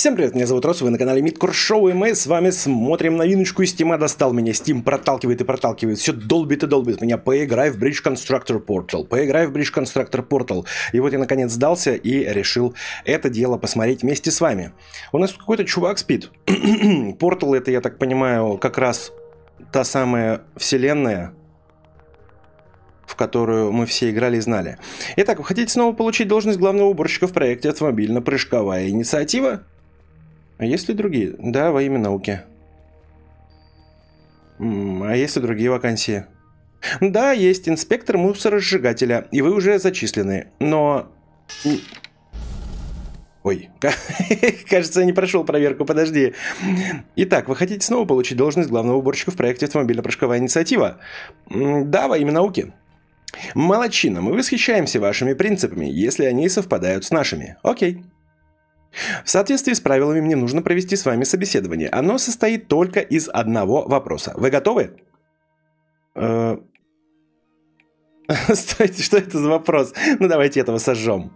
Всем привет, меня зовут Рос, вы на канале Мидкор Шоу, и мы с вами смотрим новиночку из Стима. Достал меня, Steam проталкивает и проталкивает, все долбит и долбит меня. Поиграй в Bridge Constructor Portal, поиграй в Bridge Constructor Portal. И вот я наконец сдался и решил это дело посмотреть вместе с вами. У нас какой-то чувак спит. Portal это, я так понимаю, как раз та самая вселенная, в которую мы все играли и знали. Итак, вы хотите снова получить должность главного уборщика в проекте «Автомобильно-прыжковая инициатива»? А есть ли другие? Да, во имя науки. А есть ли другие вакансии? Да, есть инспектор мусоросжигателя, и вы уже зачислены. Но... Ой, кажется, я не прошел проверку, подожди. Итак, вы хотите снова получить должность главного уборщика в проекте «Автомобильно-прыжковая инициатива»? Да, во имя науки. Молодчина, мы восхищаемся вашими принципами, если они совпадают с нашими. Окей. В соответствии с правилами мне нужно провести с вами собеседование. Оно состоит только из одного вопроса. Вы готовы? Э, стойте, что это за вопрос? Ну давайте этого сожжем.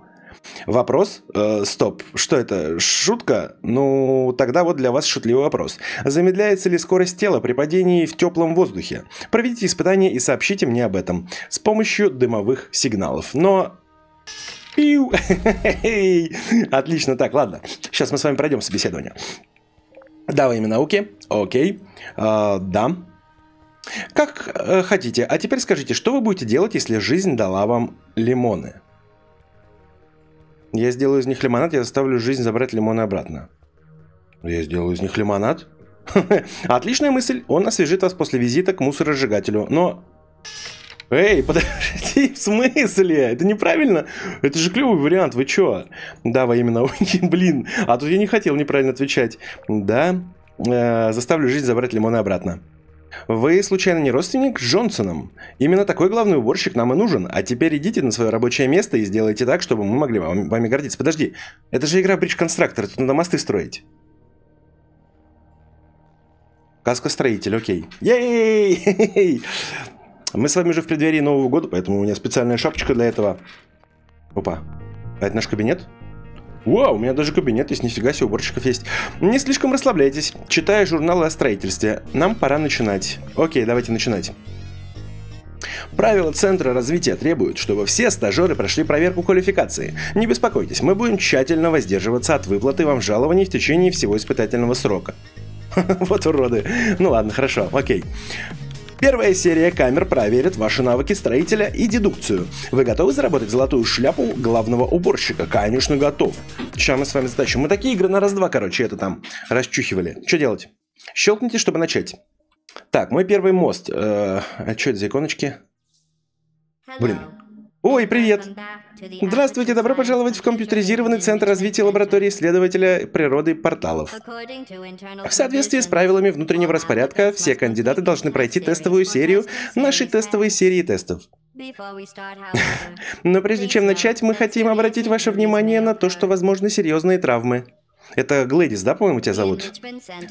Вопрос? Э, стоп. Что это? Шутка? Ну, тогда вот для вас шутливый вопрос. Замедляется ли скорость тела при падении в теплом воздухе? Проведите испытание и сообщите мне об этом с помощью дымовых сигналов. Но Пиу! Отлично, так, ладно. Сейчас мы с вами пройдем собеседование. Да, во имя науки. Окей. А, да. Как э, хотите. А теперь скажите, что вы будете делать, если жизнь дала вам лимоны? Я сделаю из них лимонад, я заставлю жизнь забрать лимоны обратно. Я сделаю из них лимонад? Отличная мысль. Он освежит вас после визита к мусоросжигателю. Но Эй, подожди, в смысле? Это неправильно? Это же клевый вариант, вы чё? Да, во имя науки, блин. А тут я не хотел неправильно отвечать. Да, э, заставлю жизнь забрать лимоны обратно. Вы, случайно, не родственник Джонсоном? Именно такой главный уборщик нам и нужен. А теперь идите на свое рабочее место и сделайте так, чтобы мы могли вам, вами гордиться. Подожди, это же игра Bridge Constructor, тут надо мосты строить. Каскостроитель, окей. Ей! Мы с вами уже в преддверии Нового года, поэтому у меня специальная шапочка для этого. Опа. А это наш кабинет? Вау, у меня даже кабинет есть, нифига себе, уборщиков есть. Не слишком расслабляйтесь. Читаю журналы о строительстве. Нам пора начинать. Окей, давайте начинать. Правила Центра развития требуют, чтобы все стажеры прошли проверку квалификации. Не беспокойтесь, мы будем тщательно воздерживаться от выплаты вам жалований в течение всего испытательного срока. Вот уроды. Ну ладно, хорошо, окей. Первая серия камер проверит ваши навыки строителя и дедукцию. Вы готовы заработать золотую шляпу главного уборщика? Конечно, готов. Сейчас мы с вами затащим. Мы такие игры на раз-два, короче, это там расчухивали. Что делать? Щелкните, чтобы начать. Так, мой первый мост. Э, а что это за иконочки? Блин. Ой, привет! Здравствуйте, добро пожаловать в компьютеризированный центр развития лаборатории исследователя природы порталов. В соответствии с правилами внутреннего распорядка, все кандидаты должны пройти тестовую серию нашей тестовой серии тестов. Но прежде чем начать, мы хотим обратить ваше внимание на то, что возможны серьезные травмы. Это Глэдис, да, по-моему, тебя зовут?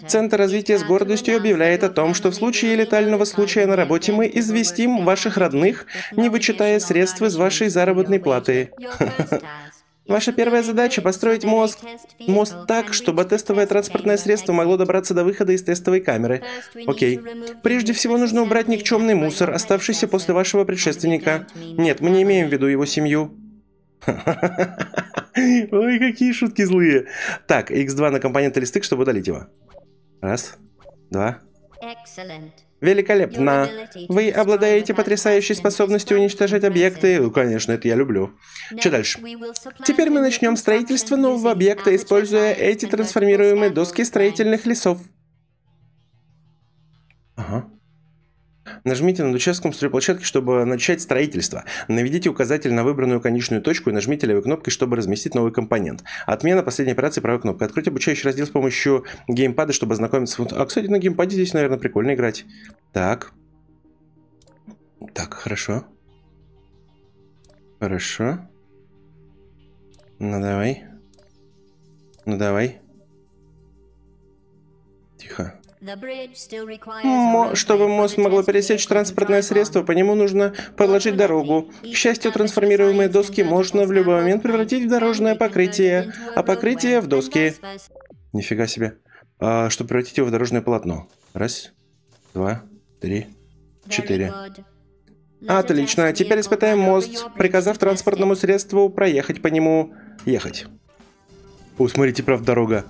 Центр развития с гордостью объявляет о том, что в случае летального случая на работе мы известим ваших родных, не вычитая средств из вашей заработной платы. Ваша первая задача – построить мост, мост так, чтобы тестовое транспортное средство могло добраться до выхода из тестовой камеры. Окей. Прежде всего нужно убрать никчемный мусор, оставшийся после вашего предшественника. Нет, мы не имеем в виду его семью. Ой, какие шутки злые. Так, x2 на компоненты листы, чтобы удалить его. Раз, два. Великолепно. Вы обладаете потрясающей способностью уничтожать объекты. Ну, конечно, это я люблю. Что дальше? Теперь мы начнем строительство нового объекта, используя эти трансформируемые доски строительных лесов. Ага. Нажмите над участком стройплощадки, чтобы начать строительство. Наведите указатель на выбранную конечную точку и нажмите левой кнопкой, чтобы разместить новый компонент. Отмена последней операции правой кнопкой. Откройте обучающий раздел с помощью геймпада, чтобы ознакомиться с... А, кстати, на геймпаде здесь, наверное, прикольно играть. Так. Так, хорошо. Хорошо. Ну, давай. Ну, давай. Чтобы мост могло пересечь транспортное средство, по нему нужно подложить дорогу. К счастью, трансформируемые доски можно в любой момент превратить в дорожное покрытие, а покрытие в доски. Нифига себе. А, чтобы превратить его в дорожное полотно. Раз, два, три, четыре. Отлично, теперь испытаем мост, приказав транспортному средству проехать по нему. Ехать. О, смотрите, правда, дорога.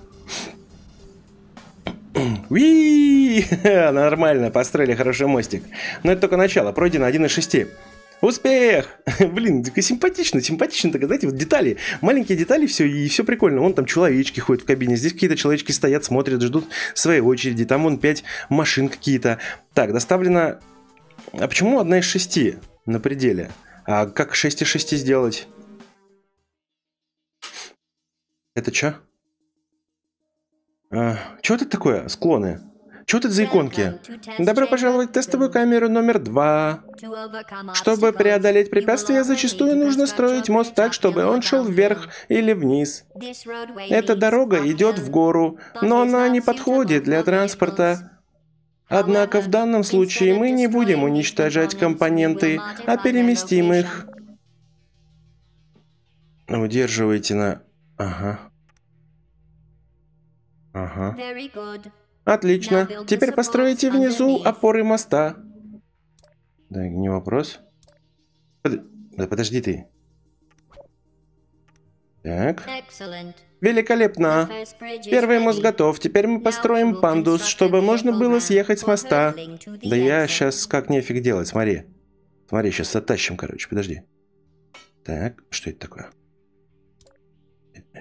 Уи! Нормально, построили хороший мостик. Но это только начало, пройдено один из шести. Успех! Блин, симпатично, симпатично, так знаете, вот детали, маленькие детали, все, и все прикольно. Вон там человечки ходят в кабине, здесь какие-то человечки стоят, смотрят, ждут своей очереди, там вон пять машин какие-то. Так, доставлено... А почему одна из шести на пределе? А как 6 из 6 сделать? Это что? А, что это такое? Склоны. Что это за иконки? Добро пожаловать в тестовую камеру номер два. Чтобы преодолеть препятствия, зачастую нужно строить мост так, чтобы он шел вверх или вниз. Эта дорога идет в гору, но она не подходит для транспорта. Однако в данном случае мы не будем уничтожать компоненты, а переместим их. Удерживайте на... Ага. Ага. Отлично. Теперь постройте внизу опоры моста. Да, не вопрос. Под... Да подожди ты. Так. Великолепно. Первый мост готов. Теперь мы построим пандус, чтобы можно было съехать с моста. Да я сейчас как нефиг делать, смотри. Смотри, сейчас оттащим, короче, подожди. Так, что это такое?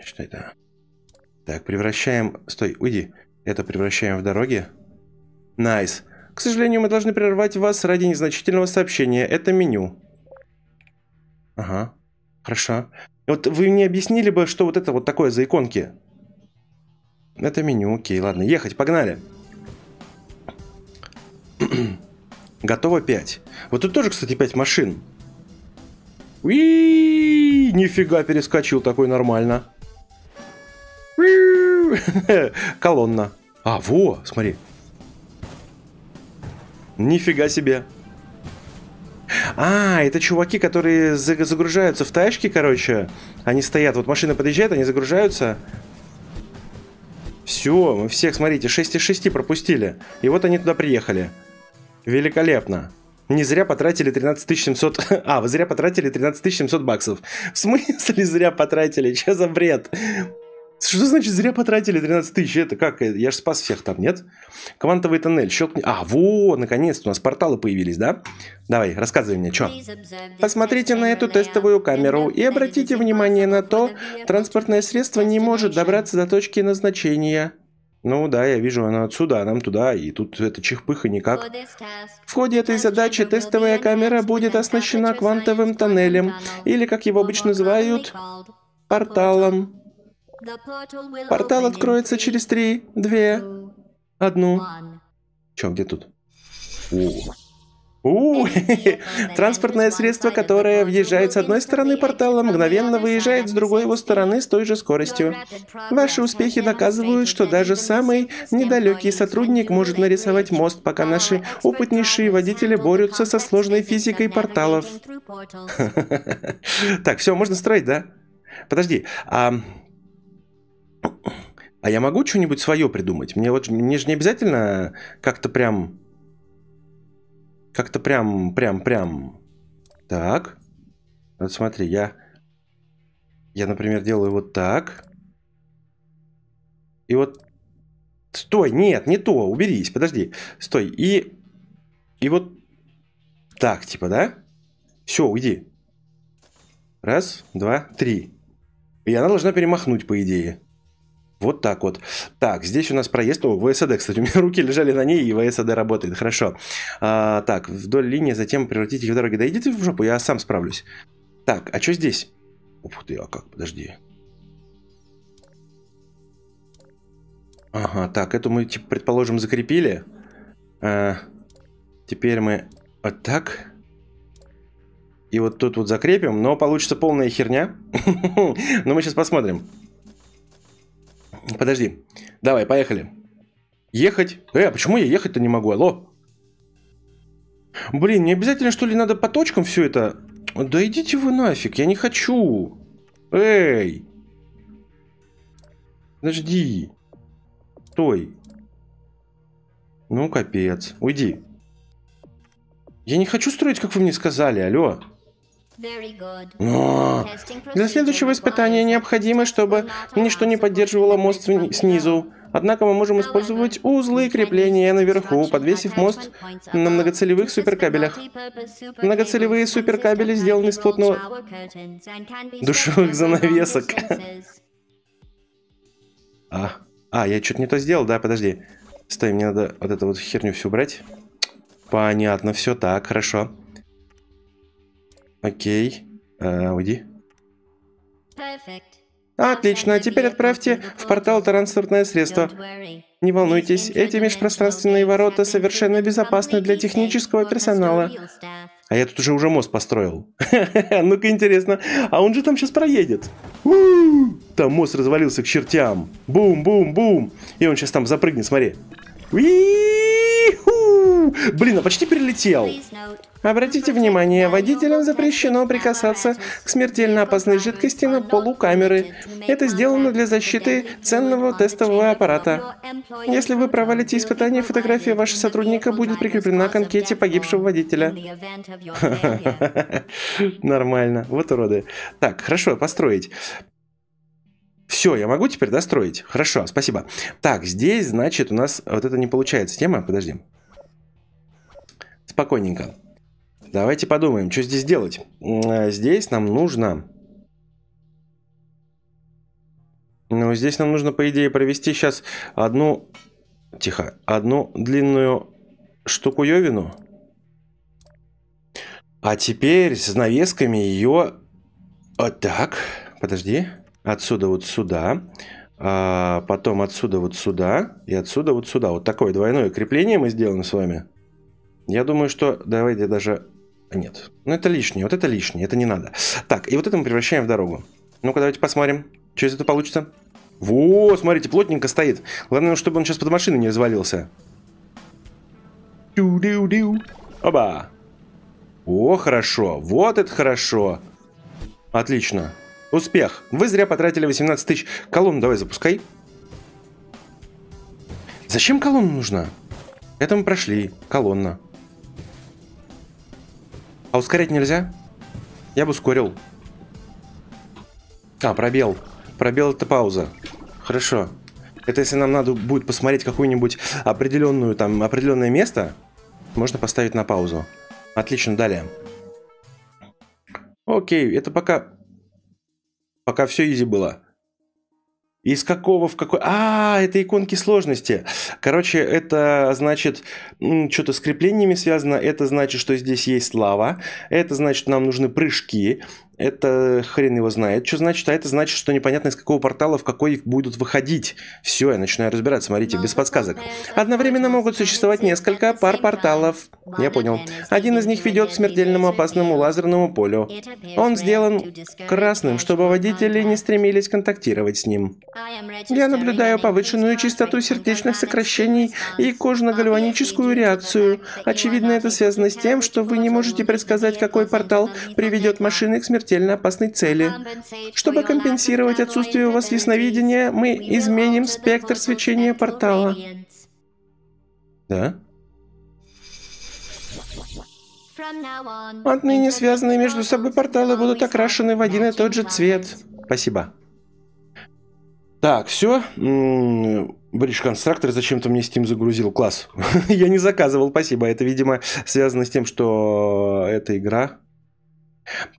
Что это? Так, превращаем... Стой, уйди. Это превращаем в дороги. Nice. К сожалению, мы должны прервать вас ради незначительного сообщения. Это меню. Ага. Хорошо. Вот вы мне объяснили бы, что вот это вот такое за иконки? Это меню. Окей, ладно. Ехать, погнали. Готово 5. Вот тут тоже, кстати, 5 машин. Уи! Нифига перескочил такой нормально. Колонна. А, во, смотри. Нифига себе. А, это чуваки, которые загружаются в тачки, короче. Они стоят, вот машина подъезжает, они загружаются. Все, мы всех, смотрите, 6 из 6 пропустили. И вот они туда приехали. Великолепно. Не зря потратили 13 700... А, вы зря потратили 13 700 баксов. В смысле зря потратили? Че за бред? Что значит зря потратили 13 тысяч? Это как? Я же спас всех там, нет? Квантовый тоннель. Щелкни. А, вот, наконец-то у нас порталы появились, да? Давай, рассказывай мне, что? Посмотрите на эту тестовую камеру и обратите внимание на то, транспортное средство не может добраться до точки назначения. Ну да, я вижу, она отсюда, а нам туда, и тут это чихпыха никак. В ходе этой задачи тестовая камера будет оснащена квантовым тоннелем, или, как его обычно называют, порталом. Портал откроется через три, две, одну. Чё, где тут? У, транспортное средство, которое въезжает с одной стороны портала, мгновенно выезжает с другой его стороны с той же скоростью. Ваши успехи доказывают, что даже самый недалекий сотрудник может нарисовать мост, пока наши опытнейшие водители борются со сложной физикой порталов. Так, все, можно строить, да? Подожди, а а я могу что-нибудь свое придумать? Мне вот мне же не обязательно как-то прям... Как-то прям, прям, прям... Так. Вот смотри, я... Я, например, делаю вот так. И вот... Стой, нет, не то, уберись, подожди. Стой, и... И вот... Так, типа, да? Все, уйди. Раз, два, три. И она должна перемахнуть, по идее. Вот так вот. Так, здесь у нас проезд. О, ВСД, кстати, у меня руки лежали на ней, и ВСД работает. Хорошо. А, так, вдоль линии, затем превратить их в дороги. Да идите в жопу, я сам справлюсь. Так, а что здесь? Ух ты, а как? Подожди. Ага, так, эту мы, типа, предположим, закрепили. А, теперь мы вот так. И вот тут вот закрепим, но получится полная херня. Но мы сейчас посмотрим. Подожди. Давай, поехали. Ехать? Э, а почему я ехать-то не могу? Алло? Блин, не обязательно, что ли, надо по точкам все это? Да идите вы нафиг, я не хочу. Эй! Подожди. Стой. Ну, капец. Уйди. Я не хочу строить, как вы мне сказали, алло. Но для следующего испытания необходимо, чтобы ничто не поддерживало мост снизу. Однако мы можем использовать узлы крепления наверху, подвесив мост на многоцелевых суперкабелях. Многоцелевые суперкабели сделаны из плотного душевых занавесок. А, а, я что-то не то сделал, да, подожди. Стой, мне надо вот эту вот херню всю убрать. Понятно, все так, хорошо. Окей. А, уйди. Отлично, а теперь отправьте в портал транспортное средство. Не волнуйтесь, эти межпространственные ворота совершенно безопасны для технического персонала. А я тут уже уже мост построил. Ну-ка интересно, а он же там сейчас проедет. Там мост развалился к чертям. Бум-бум-бум. И он сейчас там запрыгнет, смотри. Блин, а почти прилетел. Обратите внимание, водителям запрещено прикасаться к смертельно опасной жидкости на полу камеры. Это сделано для защиты ценного тестового аппарата. Если вы провалите испытание, фотография вашего сотрудника будет прикреплена к анкете погибшего водителя. Нормально. Вот уроды. Так, хорошо, построить. Все, я могу теперь достроить? Хорошо, спасибо. Так, здесь, значит, у нас вот это не получается тема. Подожди. Спокойненько. Давайте подумаем, что здесь делать. А, здесь нам нужно... Ну, здесь нам нужно, по идее, провести сейчас одну... Тихо. Одну длинную штукуевину. А теперь с навесками ее... Вот так. Подожди. Отсюда вот сюда. А потом отсюда вот сюда. И отсюда вот сюда. Вот такое двойное крепление мы сделаем с вами. Я думаю, что... Давайте даже... Нет. Ну, это лишнее. Вот это лишнее. Это не надо. Так, и вот это мы превращаем в дорогу. Ну-ка, давайте посмотрим, что из этого получится. Во, смотрите, плотненько стоит. Главное, чтобы он сейчас под машиной не развалился. Тю-дю-дю. Оба. О, хорошо. Вот это хорошо. Отлично. Успех. Вы зря потратили 18 тысяч. Колонну давай запускай. Зачем колонна нужна? Это мы прошли. Колонна. А ускорять нельзя? Я бы ускорил. А, пробел. Пробел это пауза. Хорошо. Это если нам надо будет посмотреть какую-нибудь определенную, там, определенное место, можно поставить на паузу. Отлично, далее. Окей, это пока... Пока все изи было. Из какого в какой... А, это иконки сложности. Короче, это значит, что-то с креплениями связано. Это значит, что здесь есть лава. Это значит, нам нужны прыжки. Это хрен его знает, что значит. А это значит, что непонятно из какого портала в какой будут выходить. Все, я начинаю разбираться, смотрите, без подсказок. Одновременно могут существовать несколько пар порталов. Я понял. Один из них ведет к смертельному опасному лазерному полю. Он сделан красным, чтобы водители не стремились контактировать с ним. Я наблюдаю повышенную частоту сердечных сокращений и кожно-гальваническую реакцию. Очевидно, это связано с тем, что вы не можете предсказать, какой портал приведет машины к смертельному смертельно опасной цели. Чтобы компенсировать отсутствие у вас ясновидения, мы изменим спектр свечения портала. Да? Отныне связанные между собой порталы будут окрашены в один и тот же цвет. Спасибо. Так, все. Бридж конструктор зачем-то мне Steam загрузил. Класс. Я не заказывал, спасибо. Это, видимо, связано с тем, что эта игра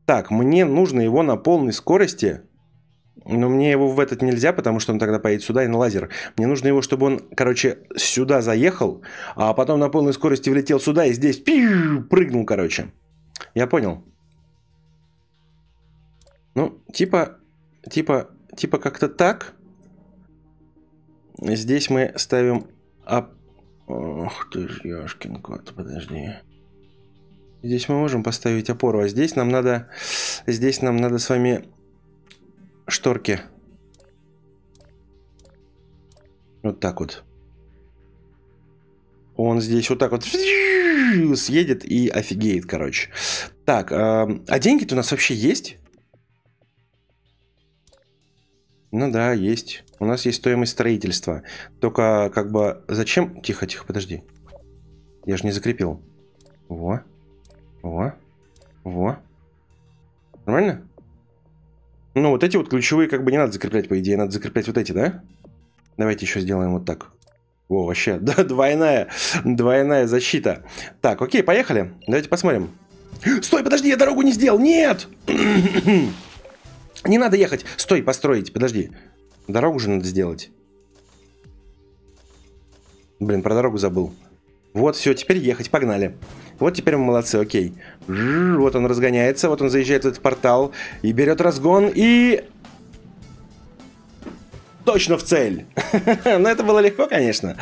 так, мне нужно его на полной скорости. Но мне его в этот нельзя, потому что он тогда поедет сюда и на лазер. Мне нужно его, чтобы он, короче, сюда заехал, а потом на полной скорости влетел сюда и здесь пиу, прыгнул, короче. Я понял. Ну, типа, типа, типа как-то так. Здесь мы ставим... Ап... Ох ты ж, ёшкин кот, подожди. Здесь мы можем поставить опору, а здесь нам надо, здесь нам надо с вами шторки. Вот так вот. Он здесь вот так вот съедет и офигеет, короче. Так, а деньги-то у нас вообще есть? Ну да, есть. У нас есть стоимость строительства. Только как бы зачем... Тихо, тихо, подожди. Я же не закрепил. Во. Во. Во. Нормально? Ну, вот эти вот ключевые как бы не надо закреплять, по идее. Надо закреплять вот эти, да? Давайте еще сделаем вот так. О, вообще, да, двойная, двойная защита. Так, окей, поехали. Давайте посмотрим. Стой, подожди, я дорогу не сделал. Нет! Не надо ехать. Стой, построить. Подожди. Дорогу же надо сделать. Блин, про дорогу забыл. Вот, все, теперь ехать, погнали. Вот теперь мы молодцы, окей. Вот он разгоняется, вот он заезжает в этот портал и берет разгон, и... Точно в цель. Но это было легко, конечно.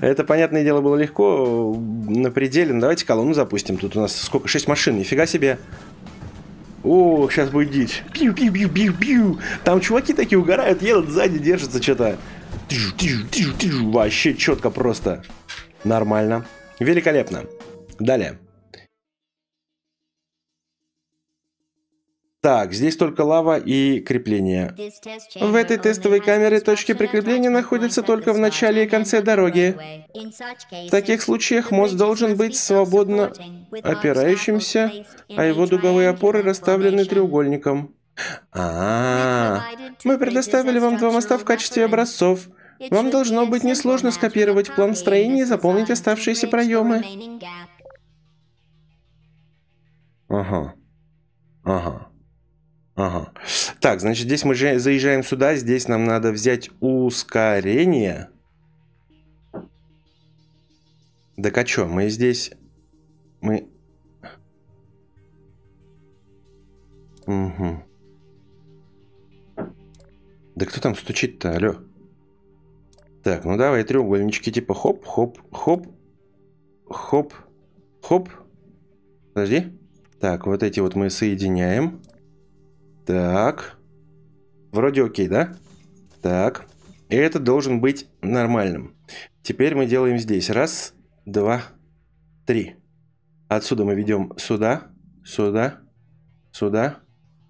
Это, понятное дело, было легко на пределе. Ну, давайте колонну запустим. Тут у нас сколько? 6 машин. Нифига себе. О, сейчас будет дичь. Пиу-пиу-пиу-пиу-пиу. Там чуваки такие угорают, едут сзади, держатся что-то. Вообще четко просто. Нормально. Великолепно. Далее. Так, здесь только лава и крепление. В этой тестовой камере точки прикрепления находятся только в начале и конце дороги. В таких случаях мост должен быть свободно опирающимся, а его дуговые опоры расставлены треугольником. А, -а, а, мы предоставили вам два моста в качестве образцов. Вам должно быть несложно скопировать план строения и заполнить оставшиеся проемы. Ага. Ага. Ага. Так, значит, здесь мы же заезжаем сюда. Здесь нам надо взять ускорение. Так а чё, мы здесь... Мы... Угу. Да кто там стучит-то, алё? Так, ну давай треугольнички типа хоп, хоп, хоп, хоп, хоп. Подожди. Так, вот эти вот мы соединяем. Так. Вроде окей, да? Так. И это должен быть нормальным. Теперь мы делаем здесь. Раз, два, три. Отсюда мы ведем сюда, сюда, сюда,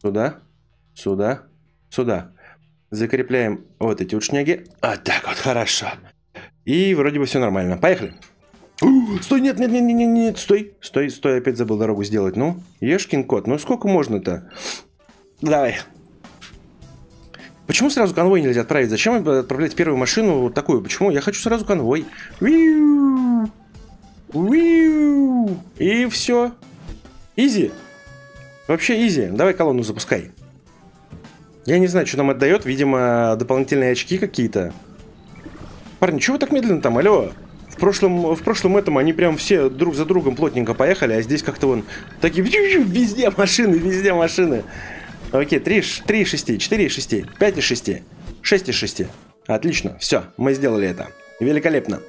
сюда, сюда, сюда. Закрепляем вот эти вот шняги. Вот так вот, хорошо. И вроде бы все нормально. Поехали. Стой, нет, нет, нет, нет, нет, стой, стой, стой, опять забыл дорогу сделать. Ну, ешкин кот, ну сколько можно-то? Давай. Почему сразу конвой нельзя отправить? Зачем отправлять первую машину вот такую? Почему? Я хочу сразу конвой. И все. Изи. Вообще изи. Давай колонну запускай. Я не знаю, что нам отдает. Видимо, дополнительные очки какие-то. Парни, чего вы так медленно там? Алло. В прошлом, в прошлом этом они прям все друг за другом плотненько поехали, а здесь как-то вон такие везде машины, везде машины. Окей, 3, 3 из 6, 4 из 6, 5 из 6, 6 из 6. Отлично, все, мы сделали это. Великолепно.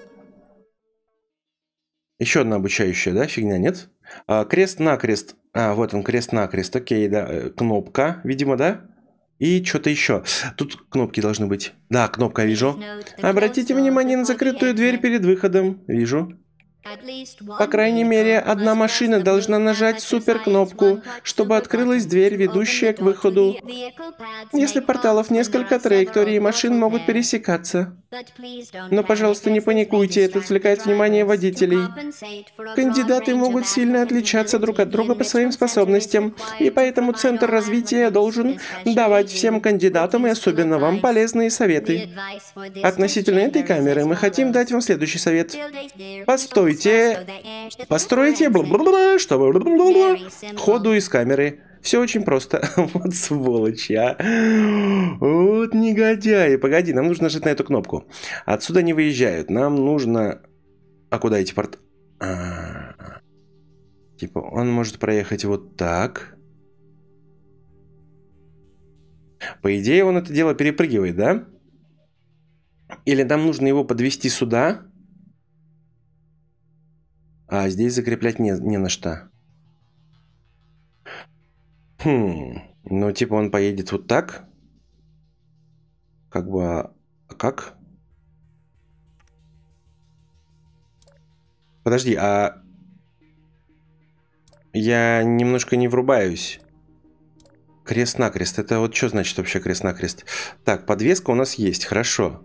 Еще одна обучающая, да, фигня, нет? А, крест-накрест. А, вот он, крест-накрест. Окей, да. Э, кнопка, видимо, да? И что-то еще. Тут кнопки должны быть. Да, кнопка вижу. Обратите внимание на закрытую дверь перед выходом. Вижу. По крайней мере, одна машина должна нажать супер-кнопку, чтобы открылась дверь, ведущая к выходу. Если порталов несколько, траектории машин могут пересекаться. Но, пожалуйста, не паникуйте, это отвлекает внимание водителей. Кандидаты могут сильно отличаться друг от друга по своим способностям, и поэтому Центр развития должен давать всем кандидатам и особенно вам полезные советы. Относительно этой камеры мы хотим дать вам следующий совет. Постройте... Постройте... Чтобы... Ходу из камеры. Все очень просто. вот сволочь, а. Вот негодяи. Погоди, нам нужно нажать на эту кнопку. Отсюда не выезжают. Нам нужно... А куда эти порт... -а. Типа, он может проехать вот так. По идее, он это дело перепрыгивает, да? Или нам нужно его подвести сюда? А здесь закреплять не, не на что. Хм, ну типа он поедет вот так. Как бы, а как? Подожди, а я немножко не врубаюсь. Крест-накрест. Это вот что значит вообще крест-накрест? Так, подвеска у нас есть. Хорошо.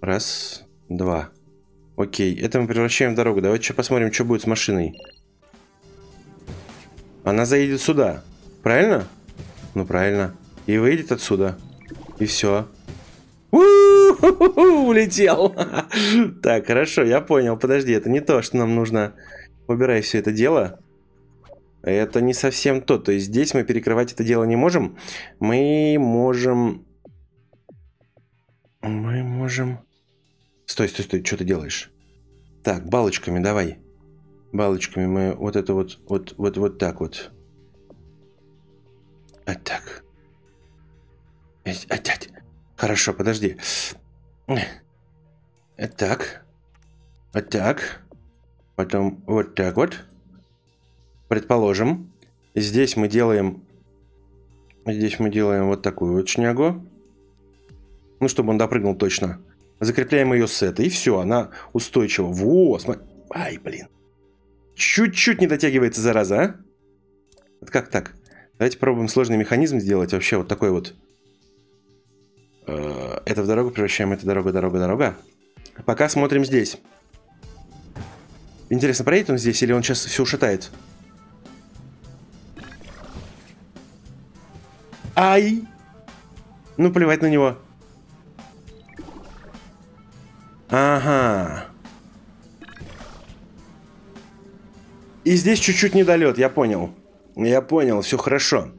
Раз, два. Окей, это мы превращаем в дорогу. Давайте посмотрим, что будет с машиной. Она заедет сюда. Правильно? Ну, правильно. И выйдет отсюда. И все. Улетел. Так, хорошо, я понял. Подожди, это не то, что нам нужно. Убирай все это дело. Это не совсем то. То есть здесь мы перекрывать это дело не можем. Мы можем... Мы можем... Стой, стой, стой, что ты делаешь? Так, балочками давай. Балочками мы вот это вот, вот, вот, вот так вот. Вот так. Опять. Хорошо, подожди. Так. Вот так. Потом вот так вот. Предположим, здесь мы делаем... Здесь мы делаем вот такую вот шнягу. Ну, чтобы он допрыгнул точно. Закрепляем ее с этой, и все, она устойчива. Во, смотри. Ай, блин. Чуть-чуть не дотягивается, зараза, а? Вот как так? Давайте попробуем сложный механизм сделать. Вообще вот такой вот. Э, это в дорогу превращаем, это дорога, дорога, дорога. Пока смотрим здесь. Интересно, проедет он здесь или он сейчас все ушатает? Ай! Ну, плевать на него. Ага. И здесь чуть-чуть недолет, я понял. Я понял, все хорошо.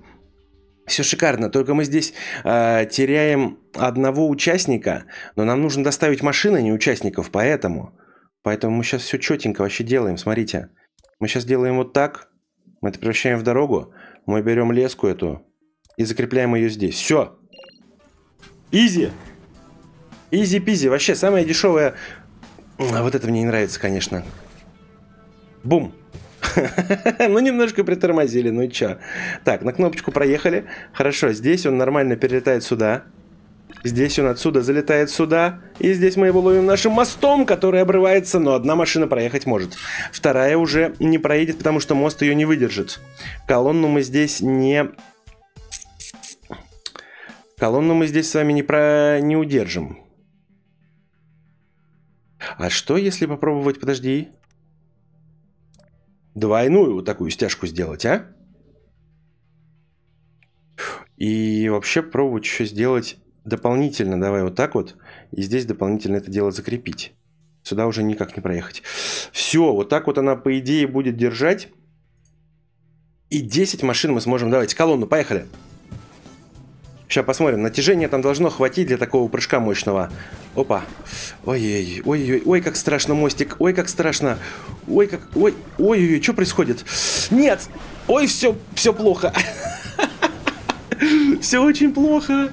Все шикарно, только мы здесь э, теряем одного участника, но нам нужно доставить машины, а не участников, поэтому. Поэтому мы сейчас все четенько вообще делаем, смотрите. Мы сейчас делаем вот так, мы это превращаем в дорогу, мы берем леску эту, и закрепляем ее здесь. Все. Easy. Easy-peasy. Вообще, самое дешевое... А вот это мне не нравится, конечно. Бум. ну, немножко притормозили, ну и чё. Так, на кнопочку проехали. Хорошо, здесь он нормально перелетает сюда. Здесь он отсюда залетает сюда. И здесь мы его ловим нашим мостом, который обрывается, но одна машина проехать может. Вторая уже не проедет, потому что мост ее не выдержит. Колонну мы здесь не Колонну мы здесь с вами не, про... не удержим. А что, если попробовать, подожди, двойную вот такую стяжку сделать, а? И вообще пробовать еще сделать дополнительно, давай вот так вот, и здесь дополнительно это дело закрепить. Сюда уже никак не проехать. Все, вот так вот она, по идее, будет держать. И 10 машин мы сможем... Давайте, колонну, поехали. Поехали. Сейчас посмотрим. Натяжение там должно хватить для такого прыжка мощного. Опа. Ой-ой, ой-ой, ой, как страшно мостик. Ой, как страшно. Ой, как... Ой, ой-ой, что происходит? Нет! Ой, все, все плохо. Все очень плохо.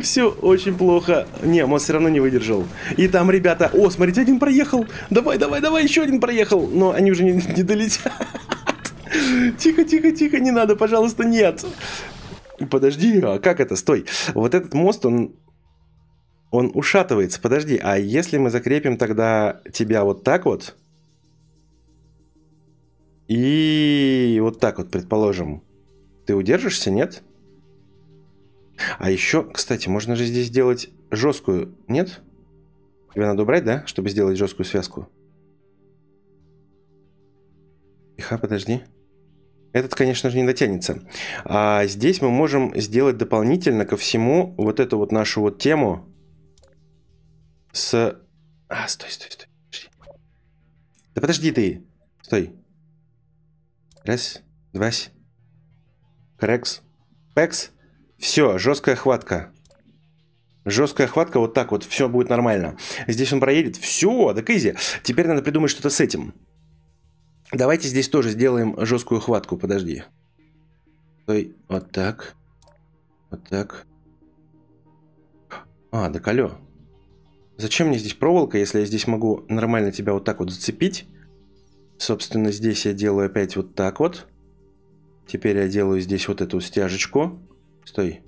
Все очень плохо. Не, мост все равно не выдержал. И там, ребята... О, смотрите, один проехал. Давай, давай, давай, еще один проехал. Но они уже не, не долетят. Тихо, тихо, тихо, не надо, пожалуйста, нет. Подожди, а как это? Стой. Вот этот мост, он, он ушатывается. Подожди, а если мы закрепим тогда тебя вот так вот? И вот так вот, предположим. Ты удержишься, нет? А еще, кстати, можно же здесь сделать жесткую, нет? Тебе надо убрать, да? Чтобы сделать жесткую связку. Тихо, подожди. Этот, конечно же, не дотянется. А здесь мы можем сделать дополнительно ко всему вот эту вот нашу вот тему с... А, стой, стой, стой. Подожди. Да подожди ты. Стой. Раз, два, крекс, пекс. Все, жесткая хватка. Жесткая хватка, вот так вот, все будет нормально. Здесь он проедет. Все, так изи. Теперь надо придумать что-то с этим. Давайте здесь тоже сделаем жесткую хватку, подожди. Стой, вот так. Вот так. А, да алло. Зачем мне здесь проволока, если я здесь могу нормально тебя вот так вот зацепить? Собственно, здесь я делаю опять вот так вот. Теперь я делаю здесь вот эту стяжечку. Стой.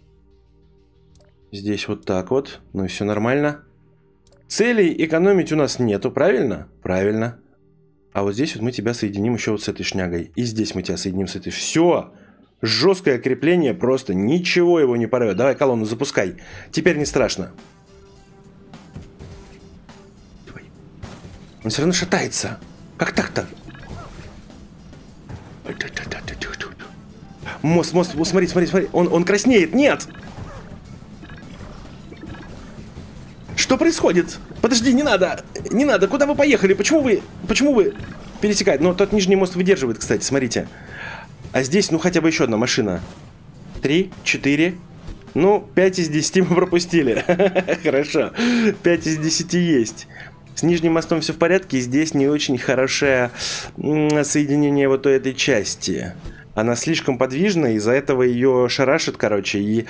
Здесь вот так вот. Ну и все нормально. Целей экономить у нас нету, правильно? Правильно. А вот здесь вот мы тебя соединим еще вот с этой шнягой. И здесь мы тебя соединим с этой. Все! Жесткое крепление, просто ничего его не порвет. Давай колонну запускай. Теперь не страшно. Он все равно шатается. Как так-то? Мост, мост, смотри, смотри, смотри. Он, он краснеет. Нет! Что происходит? Подожди, не надо! Не надо! Куда вы поехали? Почему вы... Почему вы пересекаете? Но тот нижний мост выдерживает, кстати, смотрите. А здесь, ну, хотя бы еще одна машина. Три, четыре. Ну, пять из десяти мы пропустили. Хорошо. Пять из десяти есть. С нижним мостом все в порядке. Здесь не очень хорошее соединение вот этой части. Она слишком подвижна, из-за этого ее шарашит, короче, и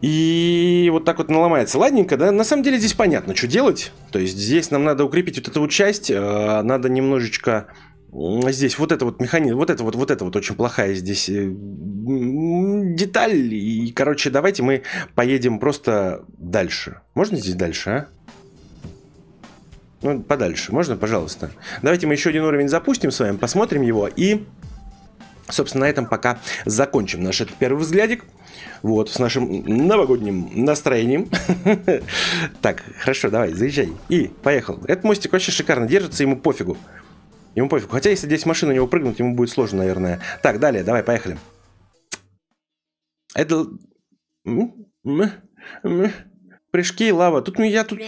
и вот так вот наломается. Ладненько, да? На самом деле здесь понятно, что делать. То есть здесь нам надо укрепить вот эту вот часть. Э, надо немножечко... Здесь вот это вот механизм, вот это вот, вот это вот очень плохая здесь э, деталь. И, короче, давайте мы поедем просто дальше. Можно здесь дальше, а? Ну, подальше. Можно, пожалуйста? Давайте мы еще один уровень запустим с вами, посмотрим его и... Собственно, на этом пока закончим наш этот первый взглядик. Вот, с нашим новогодним настроением. Так, хорошо, давай, заезжай. И, поехал. Этот мостик вообще шикарно держится, ему пофигу. Ему пофигу. Хотя, если здесь машина у него прыгнуть, ему будет сложно, наверное. Так, далее, давай, поехали. Это... Прыжки, лава. Тут я тут...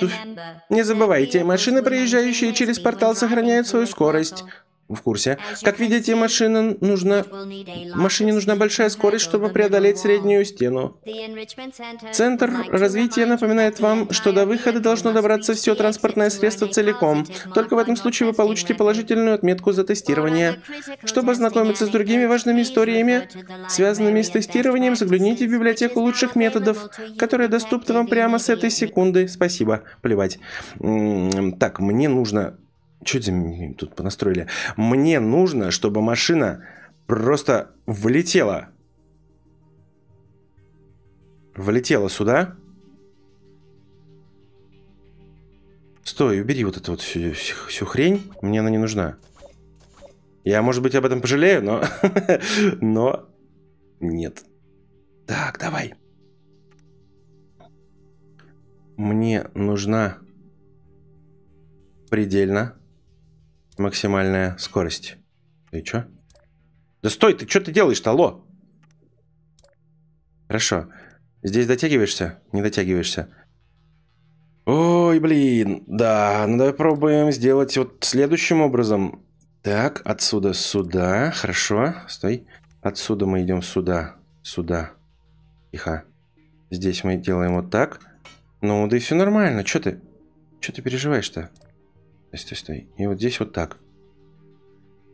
Не забывайте, машины, проезжающие через портал, сохраняют свою скорость в курсе. Как видите, машина нужна... машине нужна большая скорость, чтобы преодолеть среднюю стену. Центр развития напоминает вам, что до выхода должно добраться все транспортное средство целиком. Только в этом случае вы получите положительную отметку за тестирование. Чтобы ознакомиться с другими важными историями, связанными с тестированием, загляните в библиотеку лучших методов, которая доступна вам прямо с этой секунды. Спасибо. Плевать. Так, мне нужно что это тут понастроили? Мне нужно, чтобы машина просто влетела. Влетела сюда. Стой, убери вот эту вот всю, всю, всю хрень. Мне она не нужна. Я, может быть, об этом пожалею, но... но... Нет. Так, давай. Мне нужна предельно максимальная скорость. И чё? Да стой, ты что ты делаешь-то, алло? Хорошо. Здесь дотягиваешься? Не дотягиваешься. Ой, блин. Да, ну давай пробуем сделать вот следующим образом. Так, отсюда сюда. Хорошо, стой. Отсюда мы идем сюда. Сюда. Тихо. Здесь мы делаем вот так. Ну, да и все нормально. Что ты? Что ты переживаешь-то? Стой, стой. И вот здесь вот так.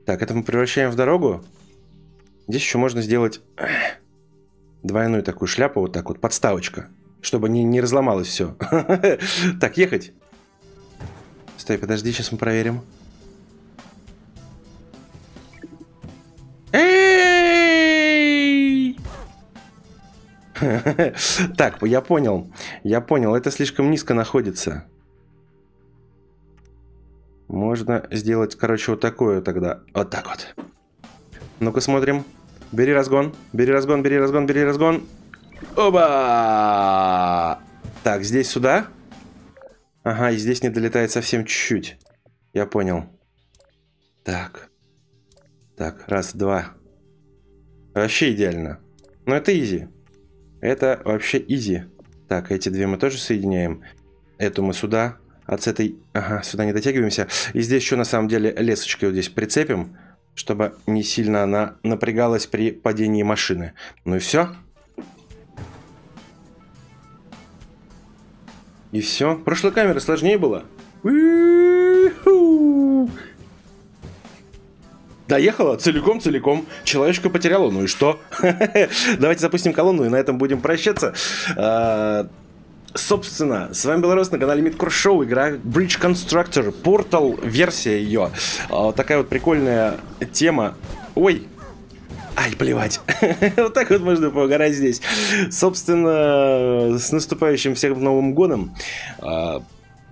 Так, это мы превращаем в дорогу. Здесь еще можно сделать двойную такую шляпу, вот так вот, подставочка. Чтобы не, не разломалось все. Так, ехать. Стой, подожди, сейчас мы проверим. Так, я понял. Я понял, это слишком низко находится. Можно сделать, короче, вот такое тогда. Вот так вот. Ну-ка смотрим. Бери разгон, бери разгон, бери разгон, бери разгон. Оба! Так, здесь сюда. Ага, и здесь не долетает совсем чуть-чуть. Я понял. Так. Так, раз, два. Вообще идеально. Но это изи. Это вообще изи. Так, эти две мы тоже соединяем. Эту мы сюда от этой... Ага, сюда не дотягиваемся. И здесь еще на самом деле лесочкой вот здесь прицепим, чтобы не сильно она напрягалась при падении машины. Ну и все. И все. Прошлой камеры сложнее было. Доехала целиком-целиком. Человечка потеряла, ну и что? Давайте запустим колонну и на этом будем прощаться. А, Собственно, с вами был Рос на канале Midcore Show, игра Bridge Constructor, Portal, версия ее. А, такая вот прикольная тема. Ой, Ай, плевать. вот так вот можно поугарать здесь. Собственно, с наступающим всех Новым годом.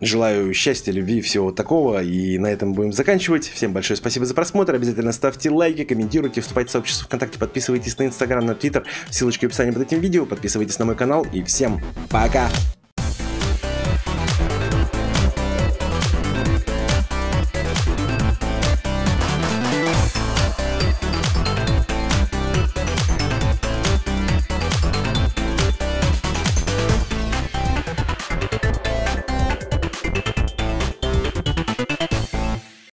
Желаю счастья, любви, всего такого. И на этом будем заканчивать. Всем большое спасибо за просмотр. Обязательно ставьте лайки, комментируйте, вступайте в сообщество ВКонтакте, подписывайтесь на Инстаграм, на Твиттер. Ссылочки в описании под этим видео. Подписывайтесь на мой канал. И всем пока!